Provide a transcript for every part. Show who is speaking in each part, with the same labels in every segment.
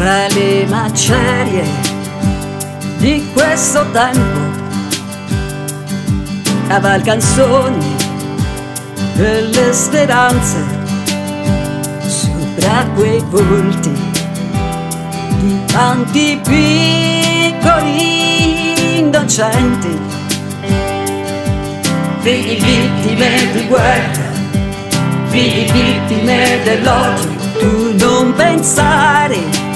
Speaker 1: fra le macerie di questo tempo cavalcan sogni e le speranze sopra quei volti di tanti piccoli innocenti. Figli vittime di guerra figli vittime dell'odio tu non pensare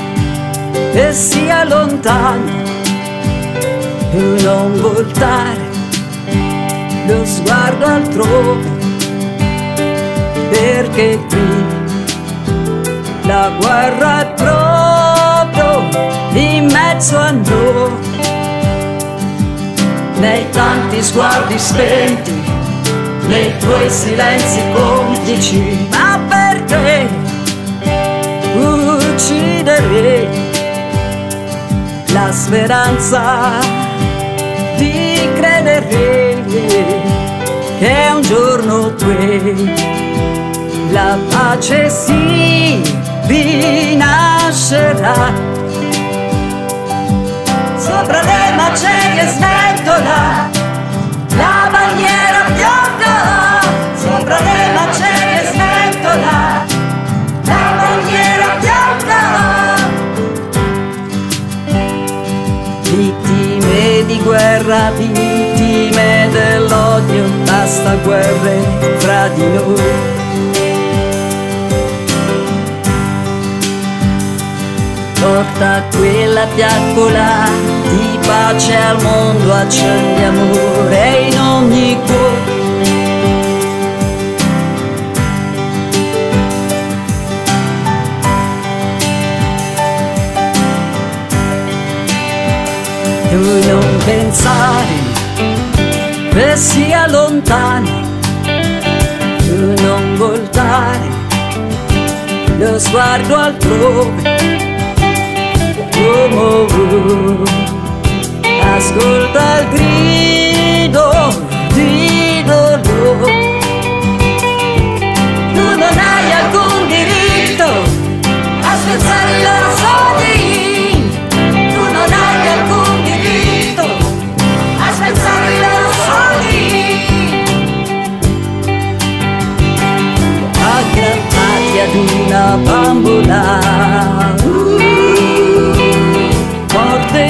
Speaker 1: che sia lontano tu non voltare lo sguardo altrove perché qui la guerra è proprio in mezzo a noi. Nei tanti sguardi spenti nei tuoi silenzi complici ma perché uccidere speranza di credere che un giorno qui la pace si rinascerà sopra le macerie sventola guerra vittime dell'odio basta guerre fra di noi porta quella fiaccola di pace al mondo, accendi amore in ogni cuore. Tu non pensare che sia lontano, tu non voltare lo sguardo altrove come ascolta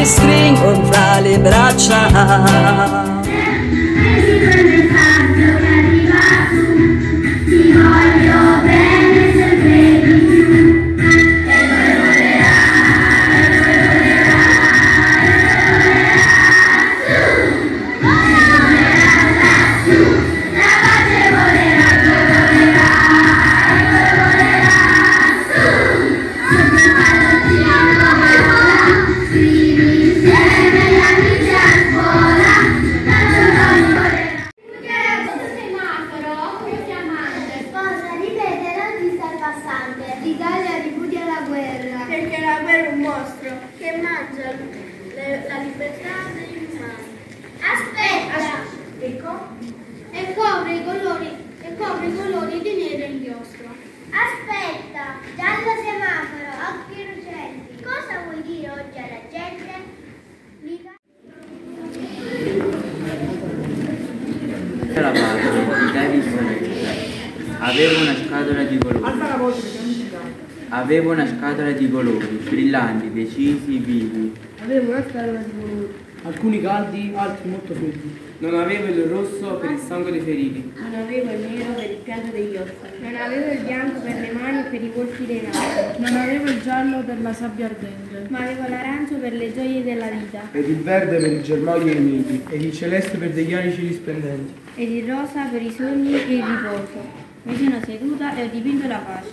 Speaker 1: stringono fra le braccia
Speaker 2: Avevo una scatola di colori. Avevo una scatola di colori, brillanti, decisi, vivi.
Speaker 3: Avevo una scatola di colori, alcuni caldi, altri molto freddi.
Speaker 4: Non avevo il rosso per il sangue dei feriti.
Speaker 3: Non avevo il nero per il pianto degli orfani. Non avevo il bianco per le mani e per i colpi dei nastri. Non avevo il giallo per la sabbia ardente. Ma avevo l'arancio per le gioie della vita.
Speaker 4: Ed il verde per i germogli e i miti. Ed il celeste per degli anici risplendenti.
Speaker 3: Ed il rosa per i sogni e il riposo. Mi sono seduta e ho dipinto la pace.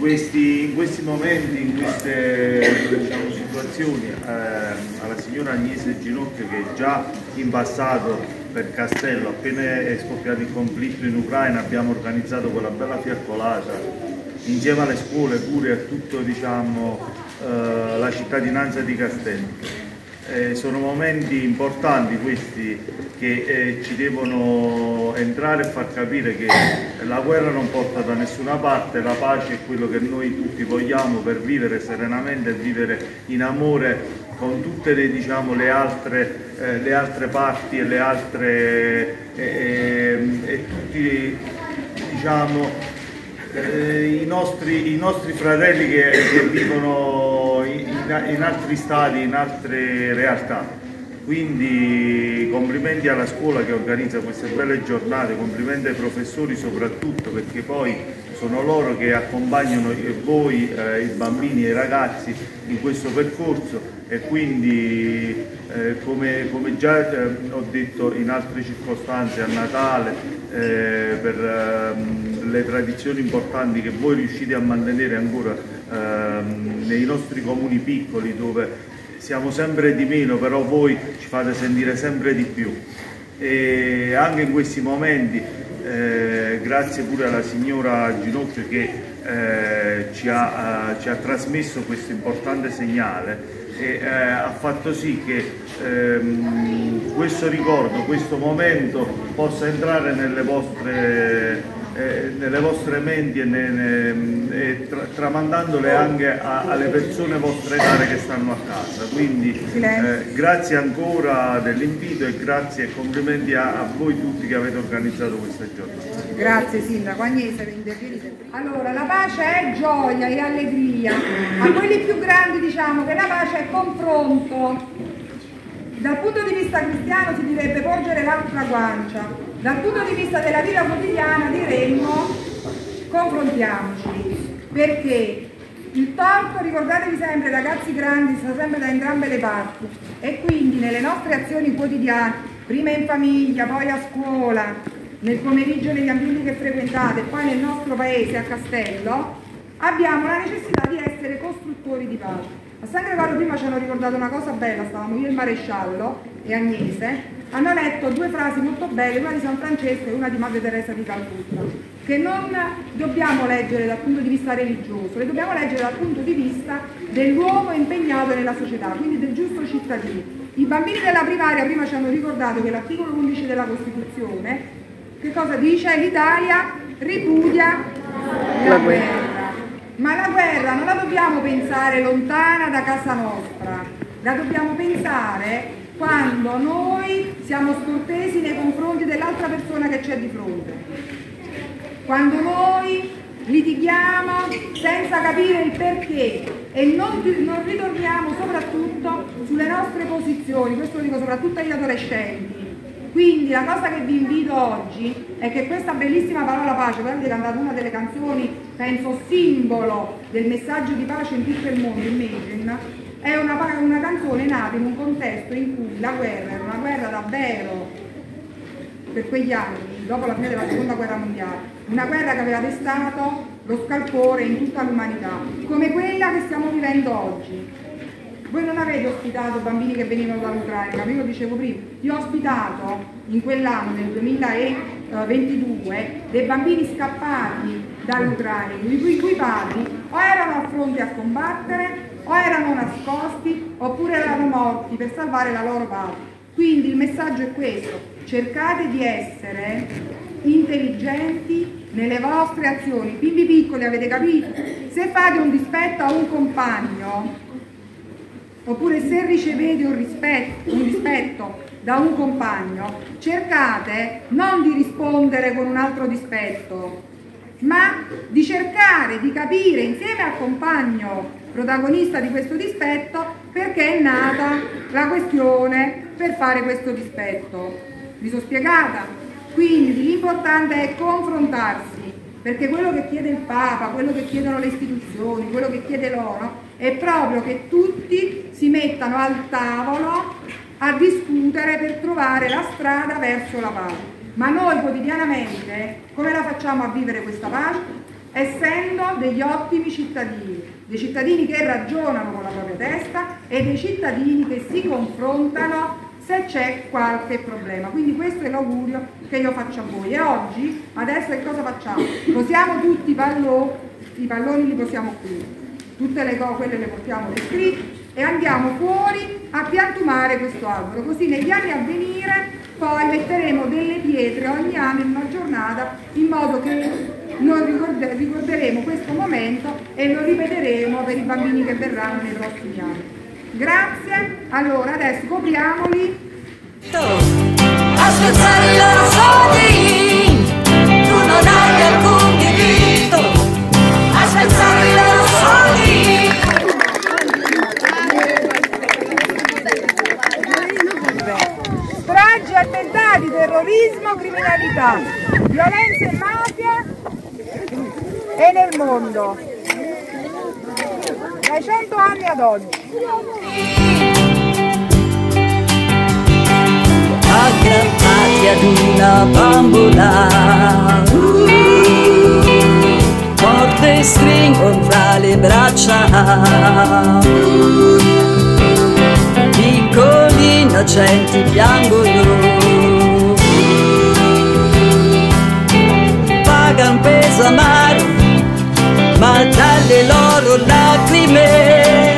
Speaker 5: Questi, in questi momenti, in queste diciamo, situazioni, eh, alla signora Agnese Ginocchio che già in passato per Castello, appena è scoppiato il conflitto in Ucraina, abbiamo organizzato quella bella fiaccolata insieme alle scuole pure a tutta diciamo, eh, la cittadinanza di Castello. Eh, sono momenti importanti questi che eh, ci devono entrare e far capire che la guerra non porta da nessuna parte, la pace è quello che noi tutti vogliamo per vivere serenamente e vivere in amore con tutte le, diciamo, le, altre, eh, le altre parti e, le altre, eh, e tutti diciamo, eh, i, nostri, i nostri fratelli che, che vivono in, in altri stati, in altre realtà. Quindi complimenti alla scuola che organizza queste belle giornate, complimenti ai professori soprattutto perché poi sono loro che accompagnano voi, eh, i bambini e i ragazzi in questo percorso e quindi eh, come, come, già eh, ho detto in altre circostanze a Natale eh, per ehm, le tradizioni importanti che voi riuscite a mantenere ancora ehm, nei nostri comuni piccoli dove siamo sempre di meno, però voi ci fate sentire sempre di più. E anche in questi momenti, eh, grazie pure alla signora Ginocchio che eh, ci, ha, uh, ci, ha, trasmesso questo importante segnale e eh, ha fatto sì che ehm, questo ricordo, questo momento possa entrare nelle vostre eh, nelle vostre menti e, ne, ne, e tra, tramandandole anche a, alle persone vostre care che stanno a casa. Quindi eh, grazie ancora dell'invito e grazie e complimenti a, a, voi tutti che avete organizzato questa giornata.
Speaker 6: Grazie Sindaco Agnese Allora, la pace è gioia e allegria. A quelli più grandi diciamo che la pace è confronto. Dal punto di vista cristiano si direbbe porgere l'altra guancia. Dal punto di vista della vita quotidiana diremmo confrontiamoci, perché il torto, ricordatevi sempre, ragazzi grandi, sta sempre da entrambe le parti e quindi nelle nostre azioni quotidiane, prima in famiglia, poi a scuola, nel pomeriggio negli ambienti che frequentate, poi nel nostro paese, a Castello, abbiamo la necessità di essere costruttori di pace. A San Gregorio prima ci hanno ricordato una cosa bella, stavamo io e il maresciallo e Agnese, hanno letto due frasi molto belle, una di San Francesco e una di Madre Teresa di Calcutta, che non dobbiamo leggere dal punto di vista religioso, le dobbiamo leggere dal punto di vista dell'uomo impegnato nella società, quindi del giusto cittadino. I bambini della primaria prima ci hanno ricordato che l'articolo 11 della Costituzione, che cosa dice? L'Italia ripudia la guerra. Ma la guerra non la dobbiamo pensare lontana da casa nostra, la dobbiamo pensare quando noi siamo scortesi nei confronti dell'altra persona che c'è di fronte, quando noi litighiamo senza capire il perché e non, non ritorniamo soprattutto sulle nostre posizioni, questo lo dico soprattutto agli adolescenti, Quindi la cosa che vi invito oggi è che questa bellissima parola pace, poi avete cantato una delle canzoni, penso simbolo del messaggio di pace in tutto il mondo, Imagine, è una, una canzone nata in un contesto in cui la guerra era una guerra davvero per quegli anni, dopo la fine della seconda guerra mondiale, una guerra che aveva destato lo scalpore in tutta l'umanità, come quella che stiamo vivendo oggi. Voi non avete ospitato bambini che venivano dall'Ucraina, io dicevo prima, io ho ospitato in quell'anno, nel 2022, dei bambini scappati dall'Ucraina, i cui, cui padri o erano a fronte a combattere, o erano nascosti, oppure erano morti per salvare la loro patria. Quindi il messaggio è questo, cercate di essere intelligenti nelle vostre azioni. Bimbi piccoli, avete capito? Se fate un dispetto a un compagno, oppure se ricevete un rispetto, un rispetto da un compagno, cercate non di rispondere con un altro dispetto, ma di cercare di capire insieme al compagno protagonista di questo dispetto perché è nata la questione per fare questo dispetto. Vi sono spiegata? Quindi l'importante è confrontarsi, perché quello che chiede il Papa, quello che chiedono le istituzioni, quello che chiede l'ONU, è proprio che tutti si mettano al tavolo a discutere per trovare la strada verso la pace. Ma noi quotidianamente come la facciamo a vivere questa pace? Essendo degli ottimi cittadini, dei cittadini che ragionano con la propria testa e dei cittadini che si confrontano se c'è qualche problema. Quindi questo è l'augurio che io faccio a voi. E oggi, adesso che cosa facciamo? Posiamo tutti i palloni, i palloni li posiamo qui, tutte le cose, quelle le portiamo descritte e andiamo fuori a piantumare questo albero, così negli anni a venire poi metteremo delle pietre ogni anno in una giornata in modo che noi ricorderemo questo momento e lo ripeteremo per i bambini che verranno nei prossimi anni. Grazie, allora adesso copriamoli.
Speaker 1: A spezzare i loro soldi, tu non hai alcun diritto a spezzare i loro soldi.
Speaker 6: Stragi, attentati, terrorismo, criminalità, violenza e mafia e nel mondo. Dai 100 anni ad oggi.
Speaker 1: aggrappati ad una bambola. Corde stringono fra le braccia. Piccoli innocenti piangono. Paga un peso loudly me.